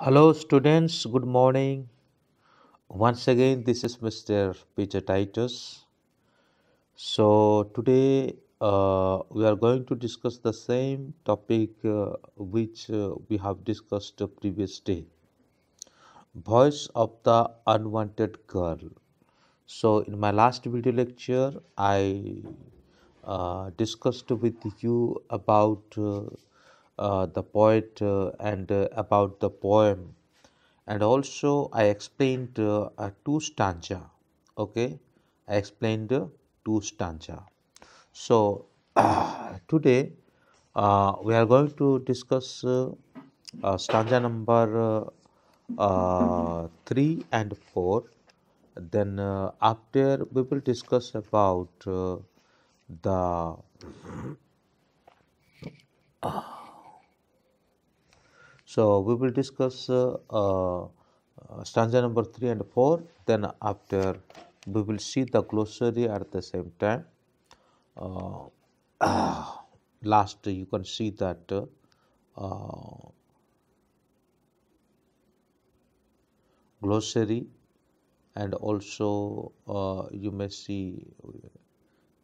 Hello, students. Good morning. Once again, this is Mr. Peter Titus. So, today uh, we are going to discuss the same topic uh, which uh, we have discussed the previous day Voice of the Unwanted Girl. So, in my last video lecture, I uh, discussed with you about uh, the poet uh, and uh, about the poem and also I explained uh, two stanza. Okay, I explained uh, two stanza. So today uh, we are going to discuss uh, uh, stanza number uh, uh, three and four. Then uh, after we will discuss about uh, the So we will discuss uh, uh, stanza number three and four. Then after we will see the glossary at the same time. Uh, last you can see that glossary and also uh, you may see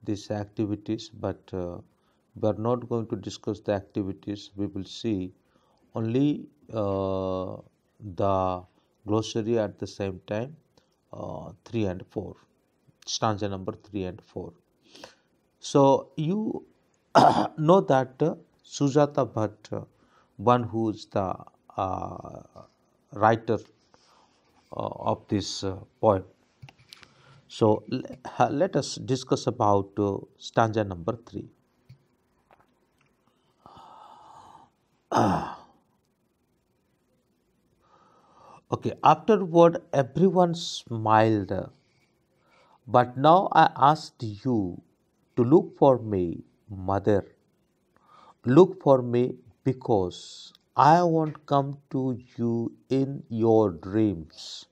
these activities but uh, we are not going to discuss the activities we will see only uh, the glossary at the same time uh, 3 and 4 stanza number 3 and 4 so you know that uh, sujata bhatt uh, one who is the uh, writer uh, of this uh, poem. So le- let us discuss about stanza number 3 Okay, afterward, everyone smiled. But now I asked you to look for me, mother. Look for me because I won't come to you in your dreams.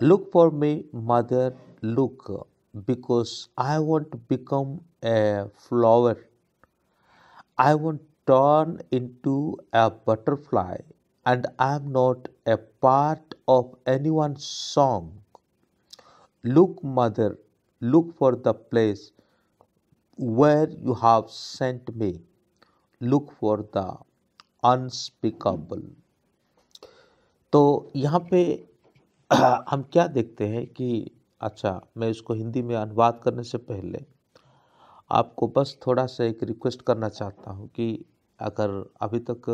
Look for me, mother. Look, because I won't become a flower. I won't turn into a butterfly, and I am not a part of anyone's song. Look, mother, look for the place where you have sent me. Look for the unspeakable. तो यहाँ पे हम क्या देखते हैं कि अच्छा मैं इसको हिंदी में अनुवाद करने से पहले आपको बस थोड़ा सा एक रिक्वेस्ट करना चाहता हूँ कि अगर अभी तक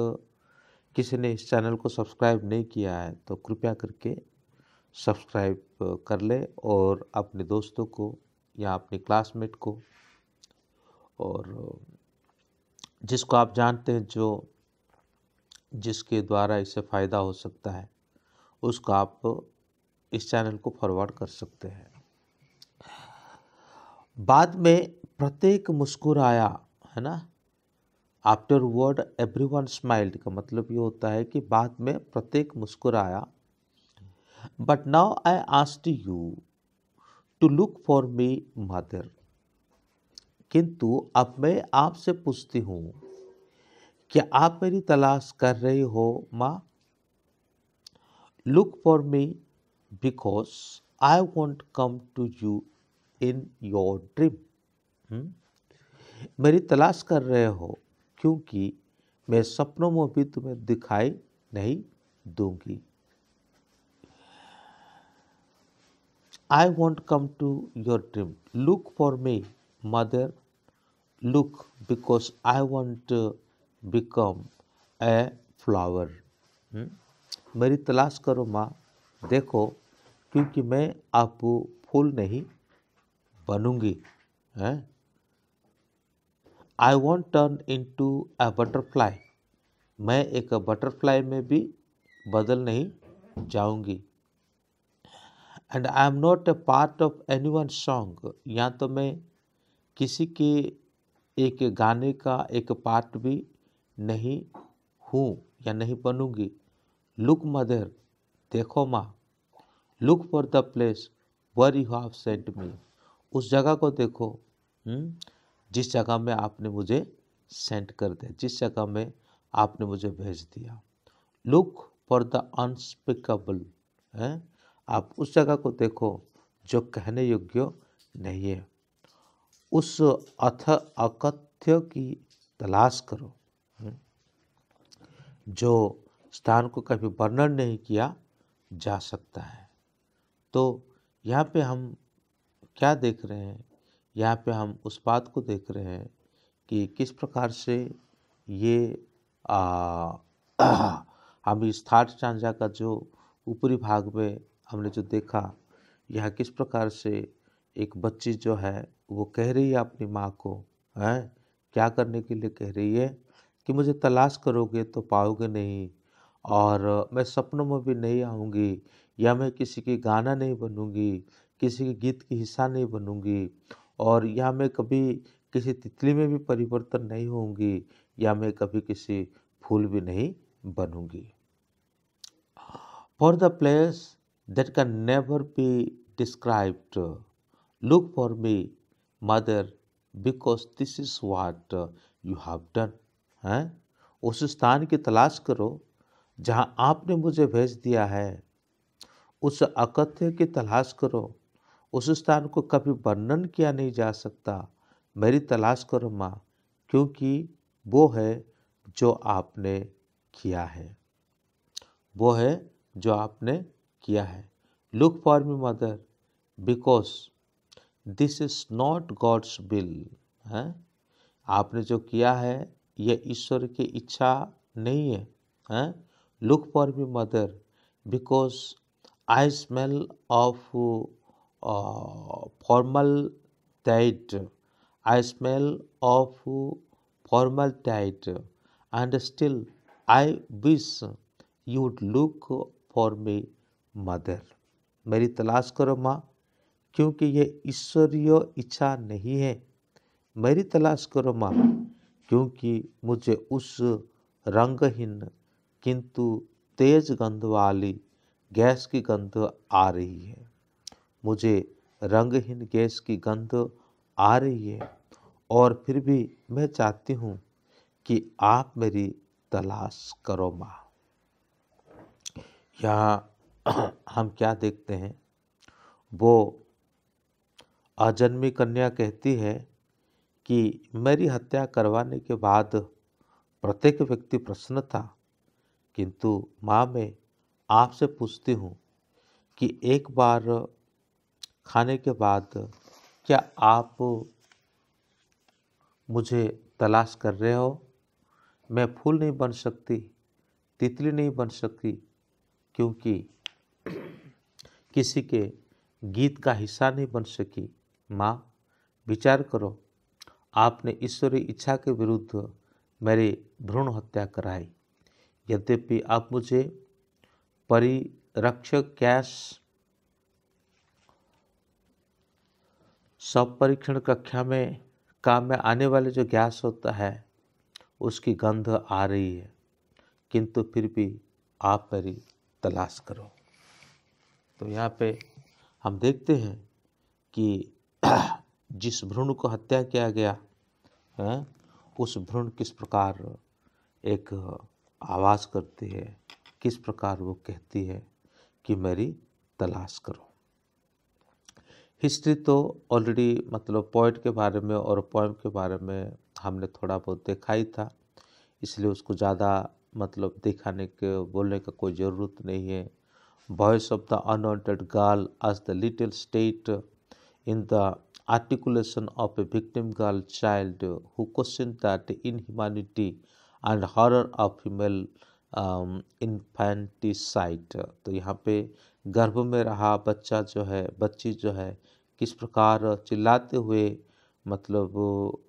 किसी ने इस चैनल को सब्सक्राइब नहीं किया है तो कृपया करके सब्सक्राइब कर ले और अपने दोस्तों को या अपने क्लासमेट को और जिसको आप जानते हैं, जो, जिसके द्वारा इससे फ़ायदा हो सकता है, उसको आप इस चैनल को फॉरवर्ड कर सकते हैं। बाद में प्रत्येक मुस्कुराया, है ना? After word every one smiled का मतलब ये होता है कि बाद में प्रत्येक मुस्कुराया। But now I asked you to look for me mother किंतु अब मैं आपसे पूछती हूँ, क्या आप मेरी तलाश कर रहे हो, माँ? Look for me because I want come to you in your dream मेरी तलाश कर रहे हो। क्योंकि मैं सपनों में भी तुम्हें दिखाई नहीं दूँगी। I want come to your dream look for me mother look because I want become a flower मेरी तलाश करो माँ। देखो, क्योंकि मैं आप फूल नहीं बनूँगी। हैं? I want turn into a butterfly मैं एक बटरफ्लाई में भी बदल नहीं जाऊँगी। And I am not a part of any one song या तो मैं किसी के एक गाने का एक पार्ट भी नहीं हूँ या नहीं बनूँगी। लुक मदर देखो माँ। Look for the place where you have sent me उस जगह को देखो। हुँ? जिस जगह में आपने मुझे सेंड कर दिया, जिस जगह में आपने मुझे भेज दिया। लुक फॉर द अनस्पिकेबल है? आप उस जगह को देखो जो कहने योग्य नहीं है। उस अथ अकथ्य की तलाश करो जो स्थान को कभी वर्णन नहीं किया जा सकता है। तो यहाँ पे हम क्या देख रहे हैं? यहाँ पे हम उस बात को देख रहे हैं कि किस प्रकार से ये हम इस थाट चांजा का जो ऊपरी भाग में हमने जो देखा, यह किस प्रकार से एक बच्ची जो है, वो कह रही है अपनी माँ को, है? क्या करने के लिए कह रही है कि मुझे तलाश करोगे तो पाओगे नहीं और मैं सपनों में भी नहीं आऊँगी या मैं किसी की गाना नहीं बनूँगी, किसी के गीत की हिस्सा नहीं बनूँगी और या मैं कभी किसी तितली में भी परिवर्तन नहीं होंगी, या मैं कभी किसी फूल भी नहीं बनूँगी। For the place that can never be described look for me mother because this is what you have done हैं? उस स्थान की तलाश करो, जहाँ आपने मुझे भेज दिया है। उस अकथ्य की तलाश करो उस स्थान को कभी वर्णन किया नहीं जा सकता। मेरी तलाश करो माँ, क्योंकि वो है जो आपने किया है। वो है जो आपने किया है। Look for me mother because this is not God's will है? आपने जो किया है यह ईश्वर की इच्छा नहीं है, हैं? Look for me mother because I smell of formaldehyde I smell of formaldehyde and still I wish you would look for me mother मेरी तलाश करो माँ, क्योंकि ये ईश्वरीय इच्छा नहीं है। मेरी तलाश करो माँ, क्योंकि मुझे उस रंगहीन, किंतु तेज गंध वाली गैस की गंध आ रही है। मुझे रंगहीन गैस की गंध आ रही है और फिर भी मैं चाहती हूँ कि आप मेरी तलाश करो माँ। यहाँ हम क्या देखते हैं? वो अजन्मी कन्या कहती है कि मेरी हत्या करवाने के बाद प्रत्येक व्यक्ति प्रसन्न था, किंतु माँ, मैं आपसे पूछती हूँ कि एक बार खाने के बाद क्या आप मुझे तलाश कर रहे हो? मैं फूल नहीं बन सकती, तितली नहीं बन सकती, क्योंकि किसी के गीत का हिस्सा नहीं बन सकी। माँ, विचार करो, आपने ईश्वरी इच्छा के विरुद्ध मेरी भ्रूण हत्या कराई। यद्यपि आप मुझे परिरक्षक गैस सब परीक्षण कक्षा में काम में आने वाले जो गैस होता है, उसकी गंध आ रही है। किंतु फिर भी आप मेरी तलाश करो। तो यहाँ पे हम देखते हैं कि जिस भ्रूण को हत्या किया गया, है, उस भ्रूण किस प्रकार एक आवाज़ करती है, किस प्रकार वो कहती है कि मेरी तलाश करो। हिस्ट्री तो ऑलरेडी मतलब पोइट के बारे में और पोएम के बारे में हमने थोड़ा बहुत देखा ही था इसलिए उसको ज़्यादा मतलब दिखाने के बोलने का कोई ज़रूरत नहीं है। Voice of the unwanted girl as the little state in the articulation of a victim girl child who questioned that inhumanity and horror of female infanticide um, तो यहाँ पे गर्भ में रहा, बच्चा जो है, बच्ची जो है, किस प्रकार चिल्लाते हुए मतलब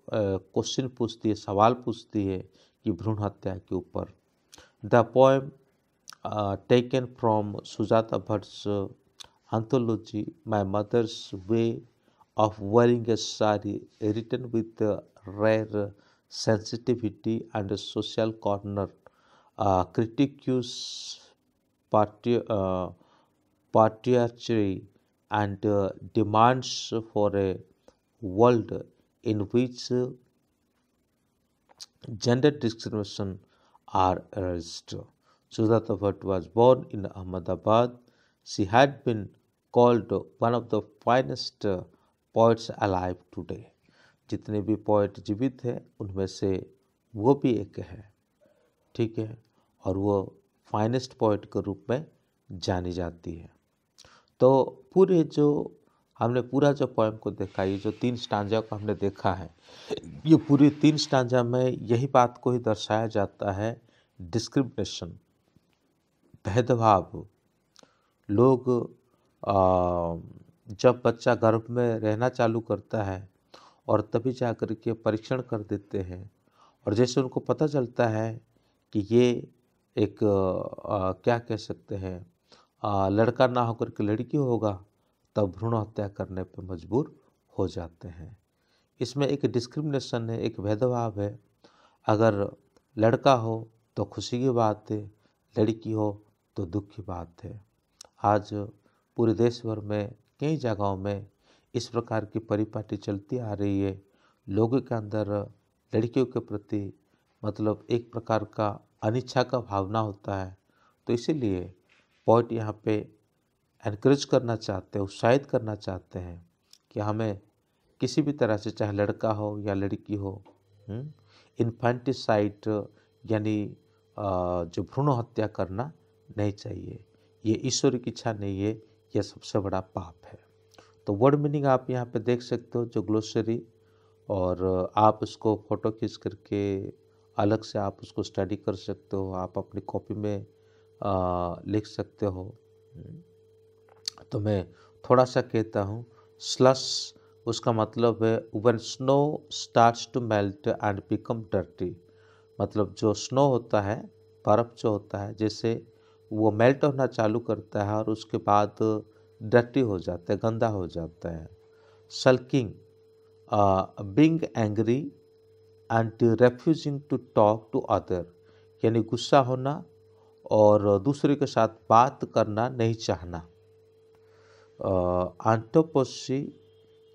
क्वेश्चन पूछती है, सवाल पूछती है कि भ्रूण हत्या के ऊपर। The poem taken from Sujata Bhatt anthology my mother's way of wearing a sari written with rare sensitivity and social corner critiques party patriarchy and uh, demands for a world in which gender discrimination are erased. Sujata Bhatt was born in Ahmedabad. She had been called one of the finest poets alive today. जितने भी poet जीवित हैं उनमें से वो भी एक है ठीक है और वो फाइनेस्ट पोइट के रूप में जानी जाती है तो पूरे जो हमने पूरा जो पोएम को देखा ये जो तीन स्टांजा को हमने देखा है ये पूरी तीन स्टांजा में यही बात को ही दर्शाया जाता है डिस्क्रिमिनेशन भेदभाव। लोग आ, जब बच्चा गर्भ में रहना चालू करता है और तभी जा कर के परीक्षण कर देते हैं और जैसे उनको पता चलता है कि ये एक आ, क्या कह सकते हैं आ, लड़का ना होकर के लड़की होगा तब भ्रूण हत्या करने पर मजबूर हो जाते हैं। इसमें एक डिस्क्रिमिनेशन है एक भेदभाव है। अगर लड़का हो तो खुशी की बात है लड़की हो तो दुख की बात है। आज पूरे देश भर में कई जगहों में इस प्रकार की परिपाटी चलती आ रही है। लोगों के अंदर लड़कियों के प्रति मतलब एक प्रकार का अनिच्छा का भावना होता है। तो इसीलिए पॉइंट यहाँ पे एनकरेज करना चाहते हैं उत्साहित करना चाहते हैं कि हमें किसी भी तरह से चाहे लड़का हो या लड़की हो इन्फेंटिसाइड हम्म, यानी जो भ्रूण हत्या करना नहीं चाहिए। ये ईश्वर की इच्छा नहीं है यह सबसे बड़ा पाप है। तो वर्ड मीनिंग आप यहाँ पे देख सकते हो जो ग्लोसरी और आप उसको फ़ोटो खींच करके अलग से आप उसको स्टडी कर सकते हो आप अपनी कॉपी में लिख सकते हो। तो मैं थोड़ा सा कहता हूँ स्लस उसका मतलब है when snow starts to melt and become dirty मतलब जो स्नो होता है, बर्फ़ जो होता है, जैसे वो मेल्ट होना चालू करता है और उसके बाद डर्टी हो जाता है, गंदा हो जाता है। Sulking being angry and refusing to talk to other यानी गुस्सा होना और दूसरे के साथ बात करना नहीं चाहना। आंटोपोसी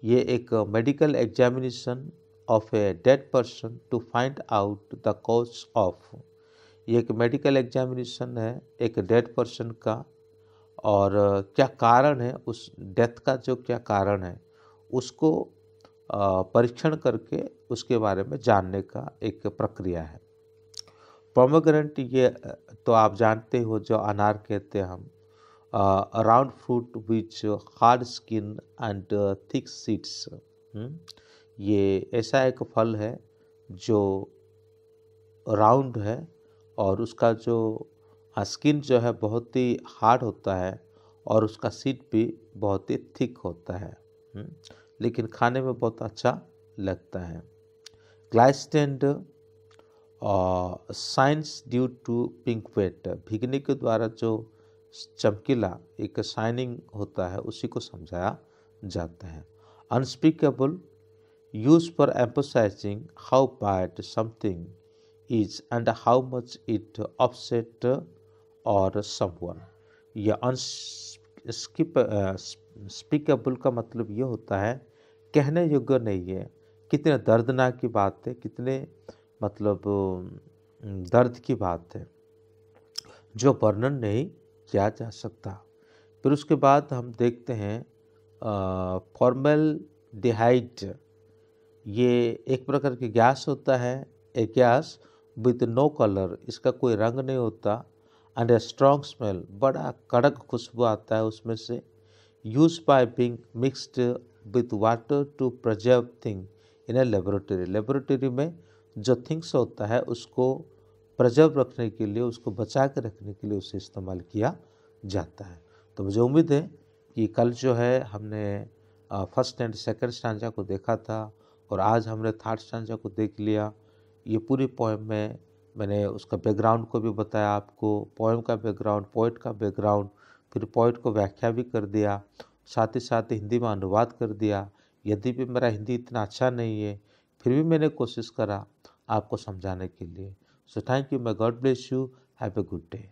ये एक medical examination of a dead person to find out the cause of ये एक मेडिकल एग्जामिनेशन है, एक डेड पर्सन का, और क्या कारण है उस डेथ का, जो क्या कारण है, उसको परीक्षण करके उसके बारे में जानने का एक प्रक्रिया है। प्रोमोग्रेंट ये तो आप जानते हो जो अनार कहते हैं हम round fruit which hard skin and thick seeds ये ऐसा एक फल है जो राउंड है और उसका जो स्किन जो है बहुत ही हार्ड होता है और उसका सीट भी बहुत ही थिक होता है हम्म, लेकिन खाने में बहुत अच्छा लगता है। Glistened shines due to being wet भीगने के द्वारा जो चमकीला एक शाइनिंग होता है, उसी को समझाया जाता है। Unspeakable use for emphasizing how bad something is and how much it upset और someone. या अनस्किप स्पीकेबल का मतलब ये होता है, कहने योग्य नहीं है। कितने दर्दनाक की बात है, कितने मतलब दर्द की बात है, जो वर्णन नहीं किया जा सकता। फिर उसके बाद हम देखते हैं फॉर्मल डिहाइट ये एक प्रकार की गैस होता है, एक गैस विथ नो कलर, इसका कोई रंग नहीं होता एंड ए स्ट्रॉन्ग स्मेल बड़ा कड़क खुशबू आता है उसमें से। Use by being mixed with water to preserve thing in a laboratory laboratory में जो थिंग्स होता है, उसको प्रजर्व रखने के लिए, उसको बचा के रखने के लिए उसे इस्तेमाल किया जाता है। तो मुझे उम्मीद है कि कल जो है हमने फ़र्स्ट एंड सेकंड स्टांजा को देखा था और आज हमने थर्ड स्टांजा को देख लिया। ये पूरी पोएम में मैंने उसका बैकग्राउंड को भी बताया आपको पोएम का बैकग्राउंड पोइट का बैकग्राउंड फिर पोइट को व्याख्या भी कर दिया, साथ ही साथ हिंदी में अनुवाद कर दिया। यदि भी मेरा हिंदी इतना अच्छा नहीं है फिर भी मैंने कोशिश करा आपको समझाने के लिए। So thank you my God bless you have a good day